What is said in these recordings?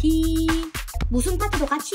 파티. 무슨 파티도 같이.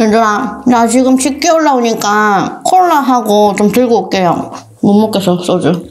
얘들아, 나 지금 집게 올라오니까 콜라하고 좀 들고 올게요. 못 먹겠어, 소주.